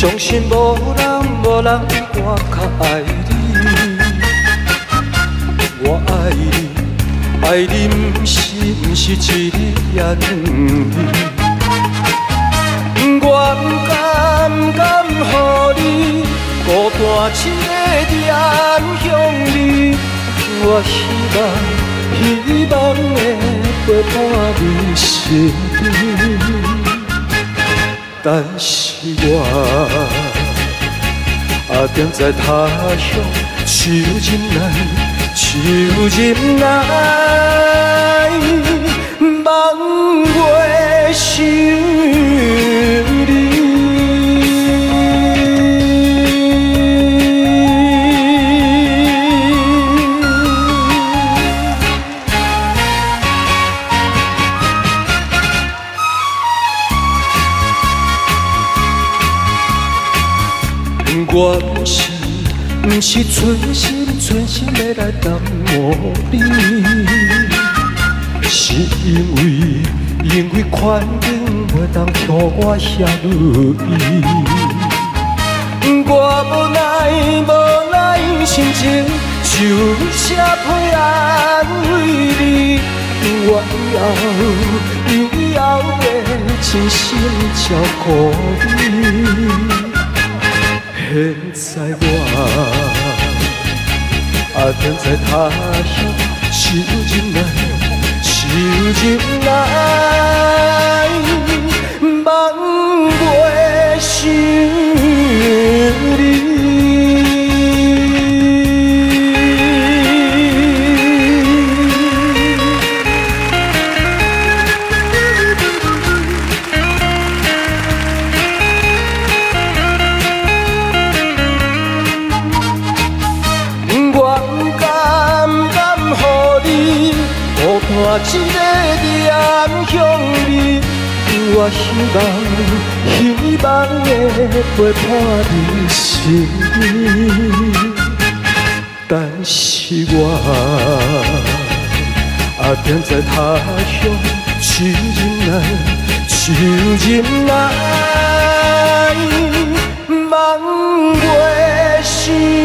相信无人无人我较爱你，我爱你，爱你不是不是一日也两日。我不敢不敢予你孤单一个念向你，我希望希望会陪伴你身边，但是我啊踮在他乡，手忍来，手忍来，望月想。我不是，不是存心存心要来耽误你，是因为因为环境袂当让我遐如意。我无奈无奈心情，就写批安慰你。我以后以后会真心照顾你。天在我啊，天在他乡，我一个念向你，我希望希望会陪伴你身边，但是我啊踮在他乡，手忍来，手忍来，望月想。